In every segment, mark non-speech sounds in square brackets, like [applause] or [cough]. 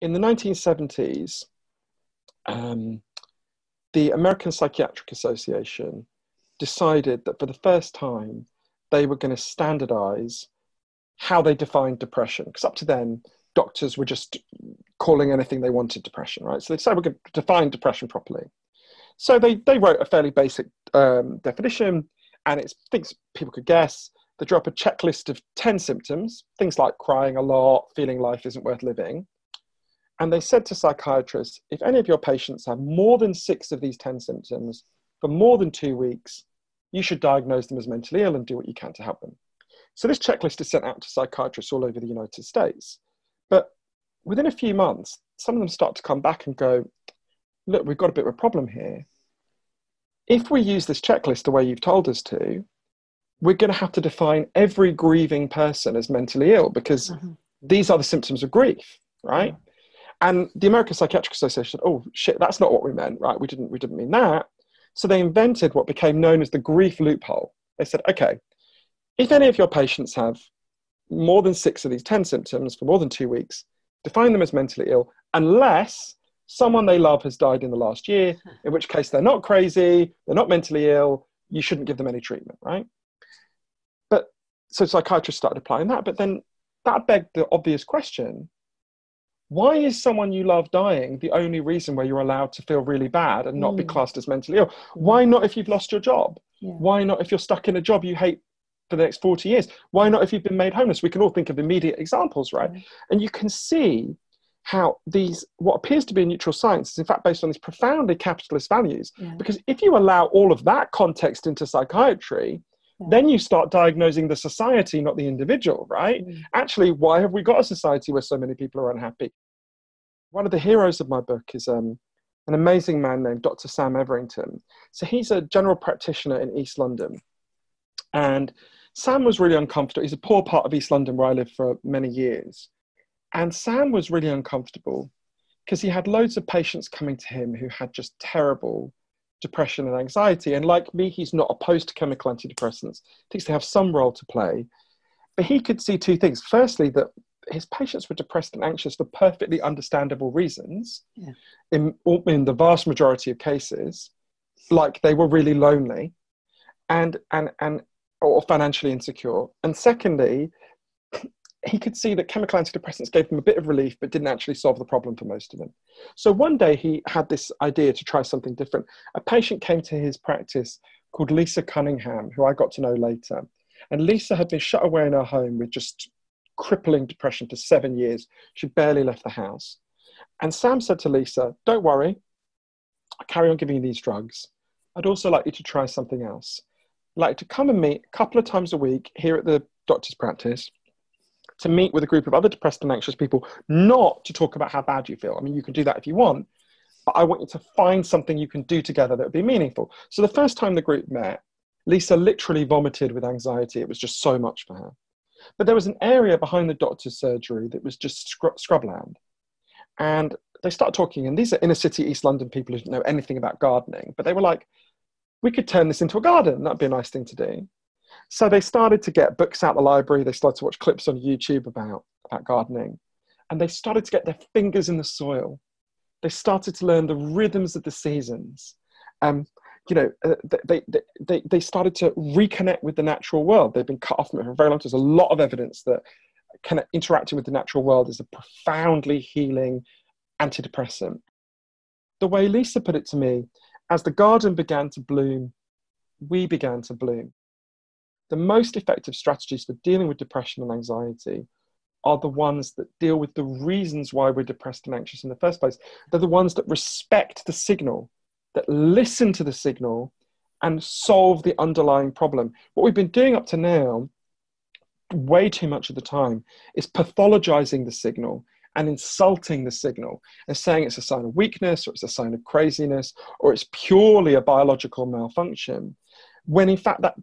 in the 1970s, um, the American Psychiatric Association decided that for the first time, they were going to standardize how they defined depression. Because up to then, doctors were just calling anything they wanted depression, right? So they decided we're going to define depression properly. So they, they wrote a fairly basic um, definition, and it's things people could guess. They drew up a checklist of 10 symptoms, things like crying a lot, feeling life isn't worth living. And they said to psychiatrists if any of your patients have more than six of these 10 symptoms for more than two weeks, you should diagnose them as mentally ill and do what you can to help them. So this checklist is sent out to psychiatrists all over the United States. But within a few months, some of them start to come back and go, look, we've got a bit of a problem here. If we use this checklist the way you've told us to, we're going to have to define every grieving person as mentally ill because mm-hmm. these are the symptoms of grief, right? And the American Psychiatric Association said, oh shit, that's not what we meant, right? We didn't, we didn't mean that. So they invented what became known as the grief loophole. They said, okay, if any of your patients have more than six of these 10 symptoms for more than two weeks, define them as mentally ill unless someone they love has died in the last year, [laughs] in which case they're not crazy, they're not mentally ill, you shouldn't give them any treatment, right? But so psychiatrists started applying that, but then that begged the obvious question why is someone you love dying the only reason where you're allowed to feel really bad and not mm. be classed as mentally ill? Why not if you've lost your job? Yeah. Why not if you're stuck in a job you hate for the next 40 years? Why not if you've been made homeless? We can all think of immediate examples, right? Mm. And you can see how these, what appears to be a neutral science, is in fact based on these profoundly capitalist values. Yeah. Because if you allow all of that context into psychiatry, then you start diagnosing the society, not the individual, right? Mm. Actually, why have we got a society where so many people are unhappy? One of the heroes of my book is um, an amazing man named Dr. Sam Everington. So he's a general practitioner in East London. And Sam was really uncomfortable. He's a poor part of East London where I lived for many years. And Sam was really uncomfortable because he had loads of patients coming to him who had just terrible depression and anxiety. And like me, he's not opposed to chemical antidepressants, thinks they have some role to play. But he could see two things. Firstly, that his patients were depressed and anxious for perfectly understandable reasons yeah. in, in the vast majority of cases, like they were really lonely and, and, and or financially insecure. And secondly, he could see that chemical antidepressants gave him a bit of relief but didn't actually solve the problem for most of them. So one day he had this idea to try something different. A patient came to his practice called Lisa Cunningham, who I got to know later. And Lisa had been shut away in her home with just crippling depression for seven years. She barely left the house. And Sam said to Lisa, Don't worry, I'll carry on giving you these drugs. I'd also like you to try something else. I'd like to come and meet a couple of times a week here at the doctor's practice to meet with a group of other depressed and anxious people, not to talk about how bad you feel. I mean, you can do that if you want, but I want you to find something you can do together that would be meaningful. So the first time the group met, Lisa literally vomited with anxiety. It was just so much for her. But there was an area behind the doctor's surgery that was just scrub- scrubland. And they started talking, and these are inner city East London people who didn't know anything about gardening, but they were like, we could turn this into a garden. That'd be a nice thing to do. So they started to get books out of the library. They started to watch clips on YouTube about, about gardening. And they started to get their fingers in the soil. They started to learn the rhythms of the seasons. Um, you know, uh, they, they, they, they started to reconnect with the natural world. They've been cut off from it for a very long time. There's a lot of evidence that kind of interacting with the natural world is a profoundly healing antidepressant. The way Lisa put it to me, as the garden began to bloom, we began to bloom the most effective strategies for dealing with depression and anxiety are the ones that deal with the reasons why we're depressed and anxious in the first place. They're the ones that respect the signal, that listen to the signal and solve the underlying problem. What we've been doing up to now, way too much of the time, is pathologizing the signal and insulting the signal and saying it's a sign of weakness or it's a sign of craziness or it's purely a biological malfunction when in fact that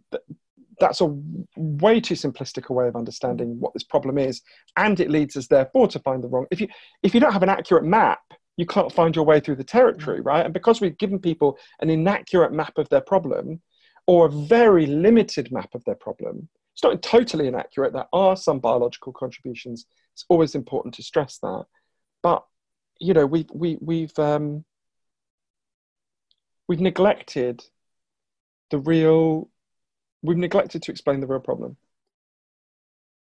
that's a way too simplistic a way of understanding what this problem is and it leads us therefore to find the wrong if you if you don't have an accurate map you can't find your way through the territory right and because we've given people an inaccurate map of their problem or a very limited map of their problem it's not totally inaccurate there are some biological contributions it's always important to stress that but you know, we've we, we've um, we've neglected the real. We've neglected to explain the real problem.